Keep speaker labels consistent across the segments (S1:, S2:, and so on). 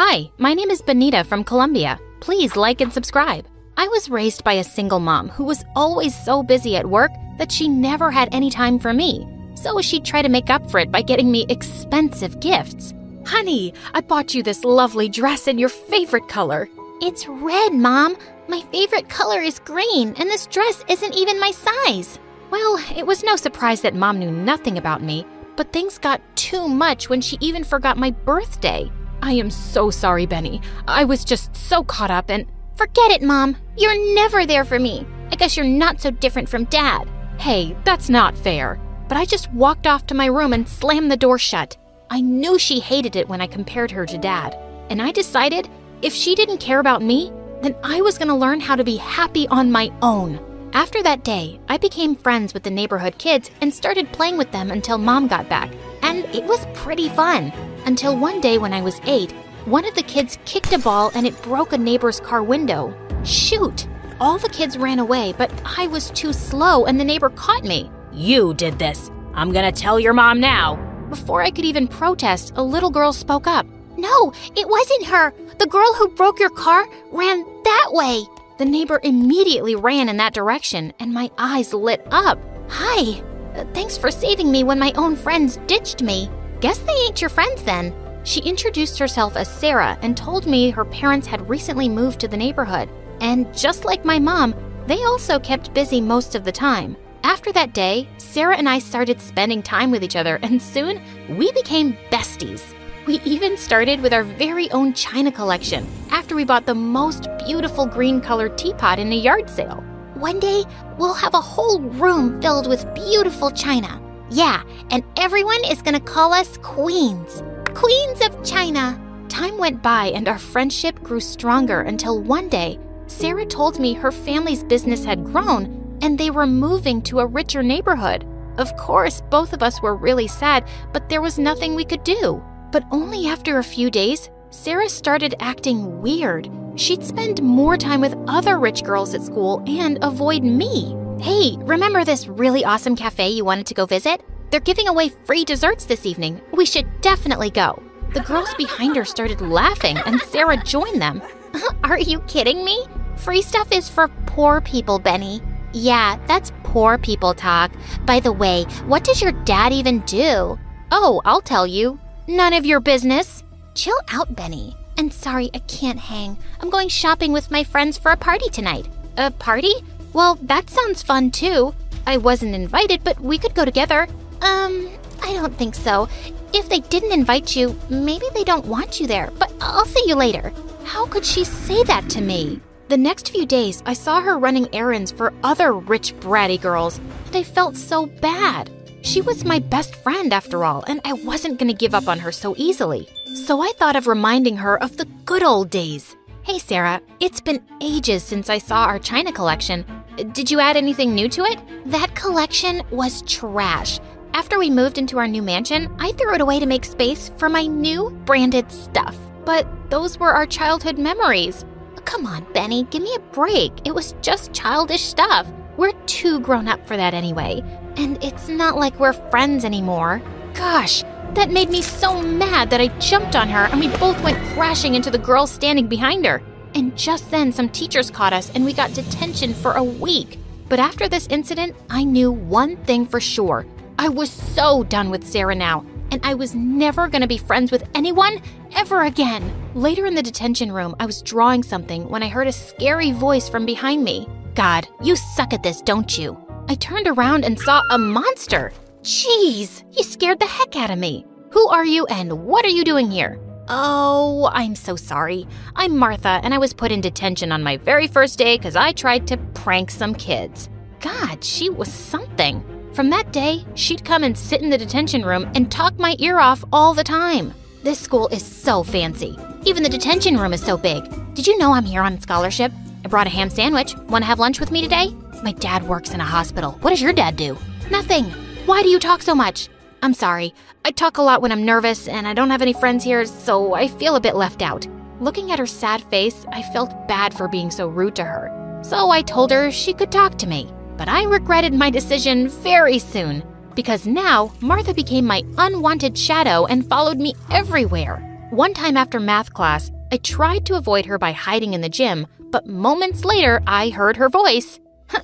S1: Hi, my name is Benita from Colombia. Please like and subscribe. I was raised by a single mom who was always so busy at work that she never had any time for me. So she'd try to make up for it by getting me expensive gifts. Honey, I bought you this lovely dress in your favorite color.
S2: It's red, Mom. My favorite color is green, and this dress isn't even my size.
S1: Well, it was no surprise that Mom knew nothing about me, but things got too much when she even forgot my birthday. I am so sorry, Benny. I was just so caught up and.
S2: Forget it, Mom. You're never there for me. I guess you're not so different from Dad.
S1: Hey, that's not fair. But I just walked off to my room and slammed the door shut. I knew she hated it when I compared her to Dad. And I decided if she didn't care about me, then I was going to learn how to be happy on my own. After that day, I became friends with the neighborhood kids and started playing with them until mom got back. And it was pretty fun. Until one day when I was eight, one of the kids kicked a ball and it broke a neighbor's car window. Shoot! All the kids ran away, but I was too slow and the neighbor caught me.
S3: You did this. I'm gonna tell your mom now.
S1: Before I could even protest, a little girl spoke up.
S2: No, it wasn't her. The girl who broke your car ran that way.
S1: The neighbor immediately ran in that direction, and my eyes lit up.
S2: Hi. Thanks for saving me when my own friends ditched me. Guess they ain't your friends then.
S1: She introduced herself as Sarah and told me her parents had recently moved to the neighborhood. And just like my mom, they also kept busy most of the time. After that day, Sarah and I started spending time with each other, and soon we became besties. We even started with our very own china collection after we bought the most beautiful green colored teapot in a yard sale.
S2: One day, we'll have a whole room filled with beautiful china. Yeah, and everyone is gonna call us queens. Queens of China.
S1: Time went by and our friendship grew stronger until one day, Sarah told me her family's business had grown and they were moving to a richer neighborhood. Of course, both of us were really sad, but there was nothing we could do. But only after a few days, Sarah started acting weird. She'd spend more time with other rich girls at school and avoid me.
S2: Hey, remember this really awesome cafe you wanted to go visit? They're giving away free desserts this evening. We should definitely go.
S1: The girls behind her started laughing, and Sarah joined them.
S2: Are you kidding me? Free stuff is for poor people, Benny. Yeah, that's poor people talk. By the way, what does your dad even do?
S1: Oh, I'll tell you. None of your business.
S2: Chill out, Benny. And sorry, I can't hang. I'm going shopping with my friends for a party tonight.
S1: A party? Well, that sounds fun too. I wasn't invited, but we could go together.
S2: Um, I don't think so. If they didn't invite you, maybe they don't want you there, but I'll see you later.
S1: How could she say that to me? The next few days, I saw her running errands for other rich, bratty girls, and I felt so bad. She was my best friend after all, and I wasn't going to give up on her so easily. So I thought of reminding her of the good old days. Hey, Sarah, it's been ages since I saw our China collection. Did you add anything new to it?
S2: That collection was trash. After we moved into our new mansion, I threw it away to make space for my new branded stuff.
S1: But those were our childhood memories.
S2: Come on, Benny, give me a break. It was just childish stuff.
S1: We're too grown up for that anyway. And it's not like we're friends anymore. Gosh, that made me so mad that I jumped on her and we both went crashing into the girl standing behind her. And just then, some teachers caught us and we got detention for a week. But after this incident, I knew one thing for sure. I was so done with Sarah now, and I was never gonna be friends with anyone ever again. Later in the detention room, I was drawing something when I heard a scary voice from behind me. God, you suck at this, don't you? I turned around and saw a monster. Jeez, you scared the heck out of me. Who are you and what are you doing here? Oh, I'm so sorry. I'm Martha, and I was put in detention on my very first day because I tried to prank some kids. God, she was something. From that day, she'd come and sit in the detention room and talk my ear off all the time. This school is so fancy. Even the detention room is so big. Did you know I'm here on scholarship? I brought a ham sandwich. Want to have lunch with me today? My dad works in a hospital. What does your dad do? Nothing. Why do you talk so much? I'm sorry. I talk a lot when I'm nervous and I don't have any friends here, so I feel a bit left out. Looking at her sad face, I felt bad for being so rude to her. So I told her she could talk to me. But I regretted my decision very soon because now Martha became my unwanted shadow and followed me everywhere. One time after math class, I tried to avoid her by hiding in the gym, but moments later, I heard her voice.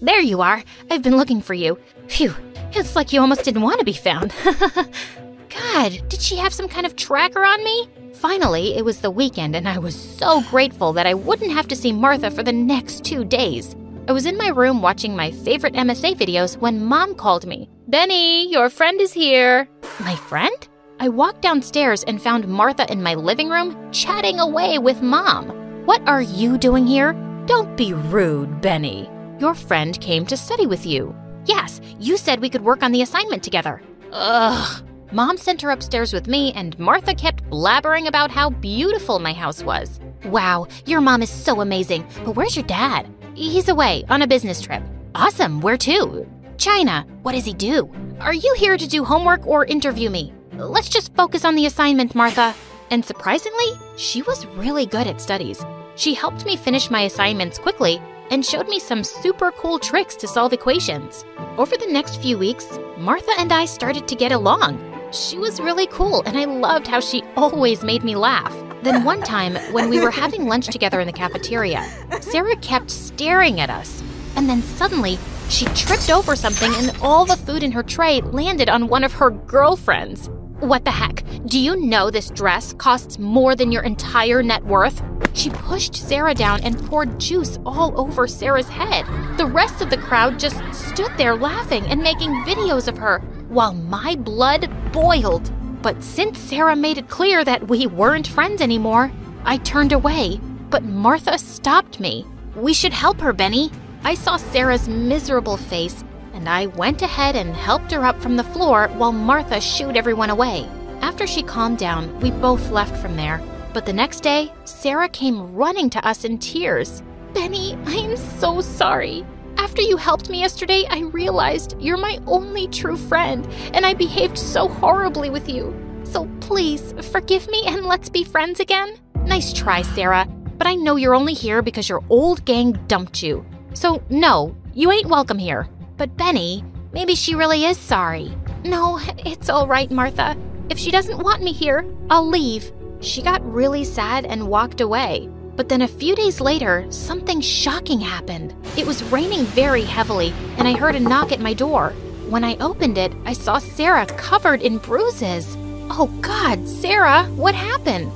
S1: There you are. I've been looking for you. Phew, it's like you almost didn't want to be found. God, did she have some kind of tracker on me? Finally, it was the weekend, and I was so grateful that I wouldn't have to see Martha for the next two days. I was in my room watching my favorite MSA videos when mom called me. Benny, your friend is here. My friend? I walked downstairs and found Martha in my living room chatting away with mom. What are you doing here?
S3: Don't be rude, Benny.
S1: Your friend came to study with you. Yes, you said we could work on the assignment together. Ugh. Mom sent her upstairs with me, and Martha kept blabbering about how beautiful my house was. Wow, your mom is so amazing. But where's your dad? He's away on a business trip. Awesome, where to? China. What does he do? Are you here to do homework or interview me? Let's just focus on the assignment, Martha. And surprisingly, she was really good at studies. She helped me finish my assignments quickly and showed me some super cool tricks to solve equations. Over the next few weeks, Martha and I started to get along. She was really cool, and I loved how she always made me laugh. Then one time, when we were having lunch together in the cafeteria, Sarah kept staring at us. And then suddenly, she tripped over something, and all the food in her tray landed on one of her girlfriends. What the heck? Do you know this dress costs more than your entire net worth? She pushed Sarah down and poured juice all over Sarah's head. The rest of the crowd just stood there laughing and making videos of her while my blood boiled. But since Sarah made it clear that we weren't friends anymore, I turned away. But Martha stopped me. We should help her, Benny. I saw Sarah's miserable face, and I went ahead and helped her up from the floor while Martha shooed everyone away. After she calmed down, we both left from there. But the next day, Sarah came running to us in tears. Benny, I am so sorry. After you helped me yesterday, I realized you're my only true friend, and I behaved so horribly with you. So please, forgive me and let's be friends again. Nice try, Sarah, but I know you're only here because your old gang dumped you. So, no, you ain't welcome here. But Benny, maybe she really is sorry. No, it's all right, Martha. If she doesn't want me here, I'll leave. She got really sad and walked away. But then a few days later, something shocking happened. It was raining very heavily, and I heard a knock at my door. When I opened it, I saw Sarah covered in bruises. Oh God, Sarah, what happened?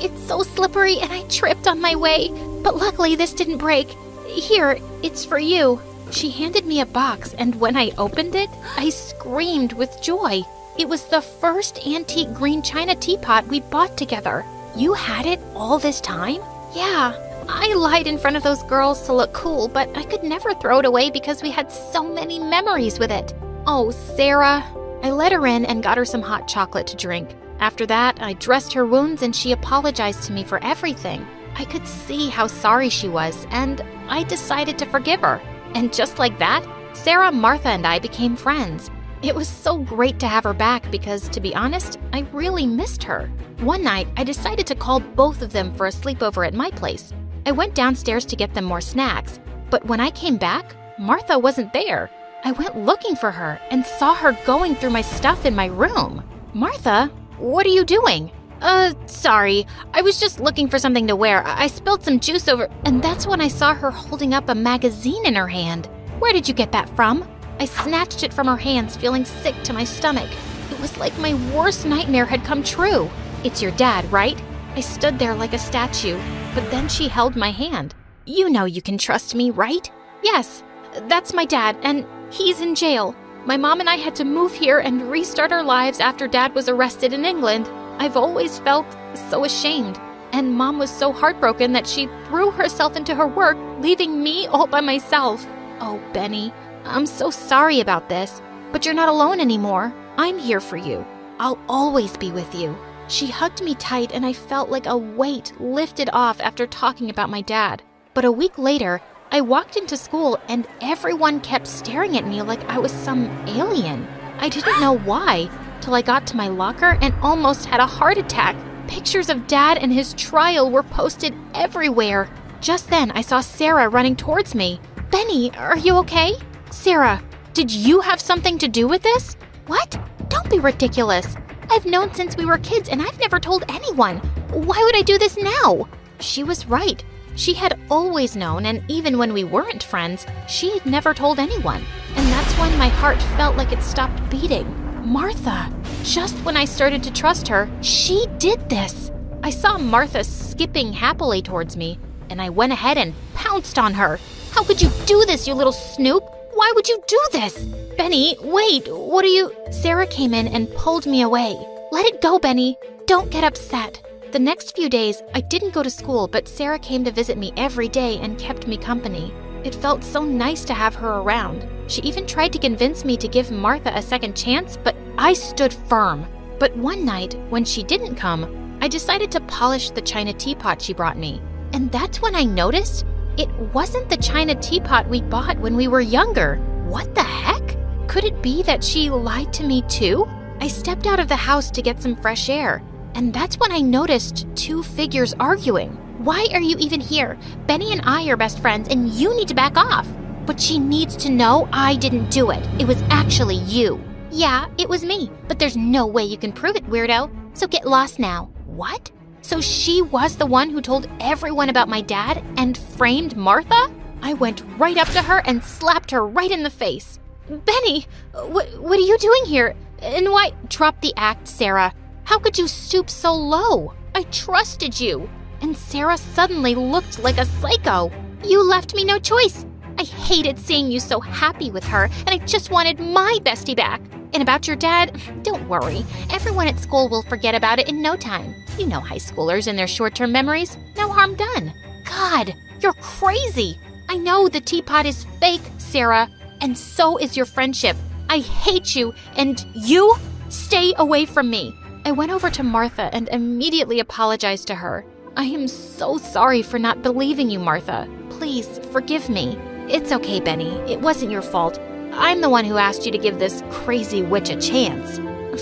S1: It's so slippery and I tripped on my way, but luckily this didn't break. Here, it's for you. She handed me a box, and when I opened it, I screamed with joy. It was the first antique green china teapot we bought together. You had it all this time? Yeah, I lied in front of those girls to look cool, but I could never throw it away because we had so many memories with it. Oh, Sarah. I let her in and got her some hot chocolate to drink. After that, I dressed her wounds and she apologized to me for everything. I could see how sorry she was, and I decided to forgive her. And just like that, Sarah, Martha, and I became friends. It was so great to have her back because, to be honest, I really missed her. One night, I decided to call both of them for a sleepover at my place. I went downstairs to get them more snacks, but when I came back, Martha wasn't there. I went looking for her and saw her going through my stuff in my room. Martha, what are you doing? Uh, sorry. I was just looking for something to wear. I, I spilled some juice over, and that's when I saw her holding up a magazine in her hand. Where did you get that from? I snatched it from her hands, feeling sick to my stomach. It was like my worst nightmare had come true. It's your dad, right? I stood there like a statue, but then she held my hand. You know you can trust me, right? Yes, that's my dad, and he's in jail. My mom and I had to move here and restart our lives after dad was arrested in England. I've always felt so ashamed, and mom was so heartbroken that she threw herself into her work, leaving me all by myself. Oh, Benny, I'm so sorry about this, but you're not alone anymore. I'm here for you. I'll always be with you. She hugged me tight, and I felt like a weight lifted off after talking about my dad. But a week later, I walked into school, and everyone kept staring at me like I was some alien. I didn't know why till I got to my locker and almost had a heart attack. Pictures of dad and his trial were posted everywhere. Just then, I saw Sarah running towards me. Benny, are you okay? Sarah, did you have something to do with this? What? Don't be ridiculous. I've known since we were kids and I've never told anyone. Why would I do this now? She was right. She had always known, and even when we weren't friends, she had never told anyone. And that's when my heart felt like it stopped beating. Martha! Just when I started to trust her, she did this. I saw Martha skipping happily towards me, and I went ahead and pounced on her. How could you do this, you little snoop? Why would you do this? Benny, wait, what are you? Sarah came in and pulled me away. Let it go, Benny. Don't get upset. The next few days, I didn't go to school, but Sarah came to visit me every day and kept me company. It felt so nice to have her around. She even tried to convince me to give Martha a second chance, but I stood firm. But one night, when she didn't come, I decided to polish the china teapot she brought me. And that's when I noticed it wasn't the china teapot we bought when we were younger. What the heck? Could it be that she lied to me too? I stepped out of the house to get some fresh air, and that's when I noticed two figures arguing. Why are you even here? Benny and I are best friends, and you need to back off. But she needs to know I didn't do it. It was actually you. Yeah, it was me, but there's no way you can prove it, weirdo. So get lost now. What? So she was the one who told everyone about my dad and framed Martha? I went right up to her and slapped her right in the face. Benny, what, what are you doing here? And why? Drop the act, Sarah. How could you stoop so low? I trusted you. And Sarah suddenly looked like a psycho. You left me no choice. I hated seeing you so happy with her, and I just wanted my bestie back. And about your dad, don't worry. Everyone at school will forget about it in no time. You know high schoolers and their short term memories. No harm done. God, you're crazy. I know the teapot is fake, Sarah, and so is your friendship. I hate you, and you stay away from me. I went over to Martha and immediately apologized to her. I am so sorry for not believing you, Martha. Please forgive me. It's okay, Benny. It wasn't your fault. I'm the one who asked you to give this crazy witch a chance.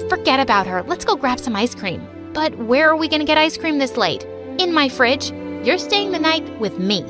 S1: Forget about her. Let's go grab some ice cream. But where are we going to get ice cream this late? In my fridge. You're staying the night with me.